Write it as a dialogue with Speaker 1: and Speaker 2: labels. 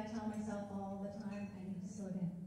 Speaker 1: I tell myself all the time, I need to slow down.